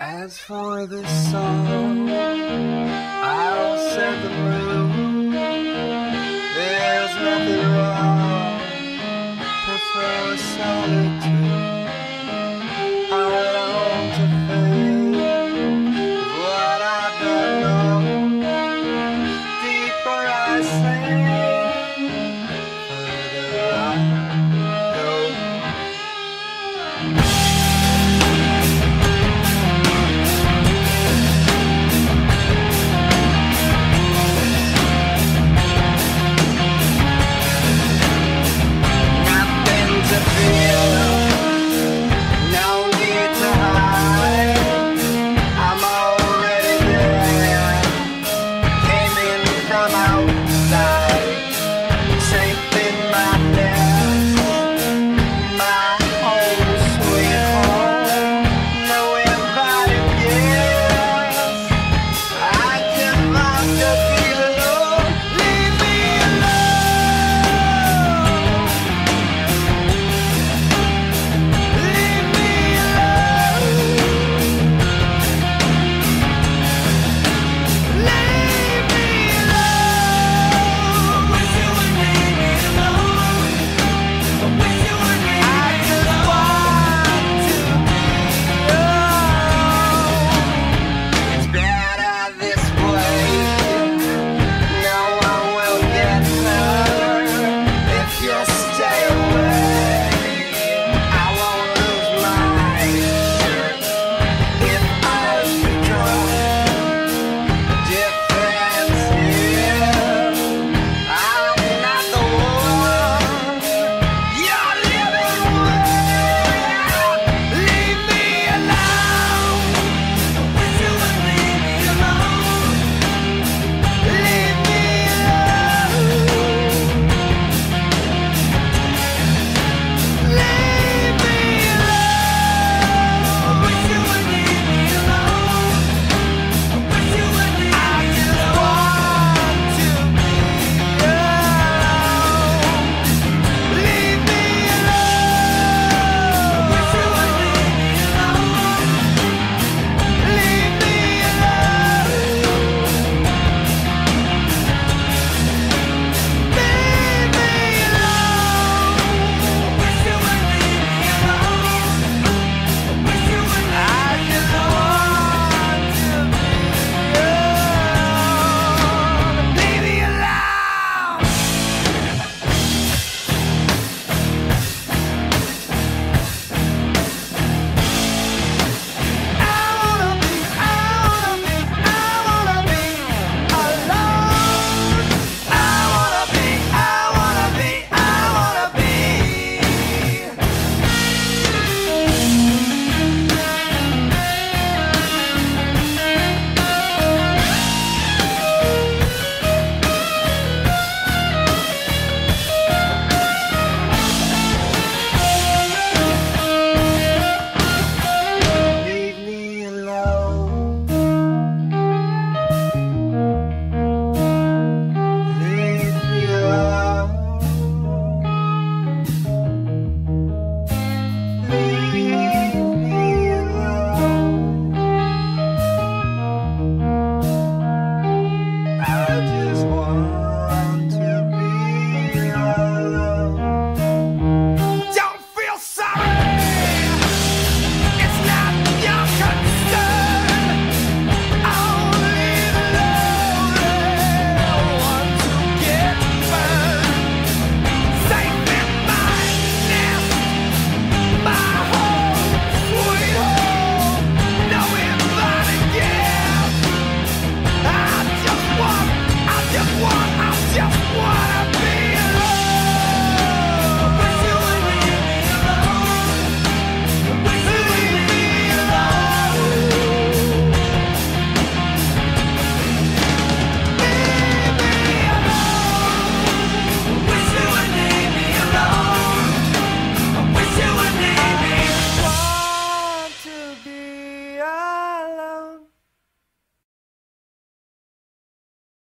As for this song, I'll set the mood. There's nothing wrong. Prefer solitude. I long to think what I don't know. Deeper I sink, further I go.